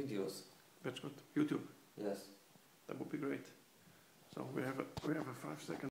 videos. That's good. YouTube. Yes. That would be great. So we have a we have a five second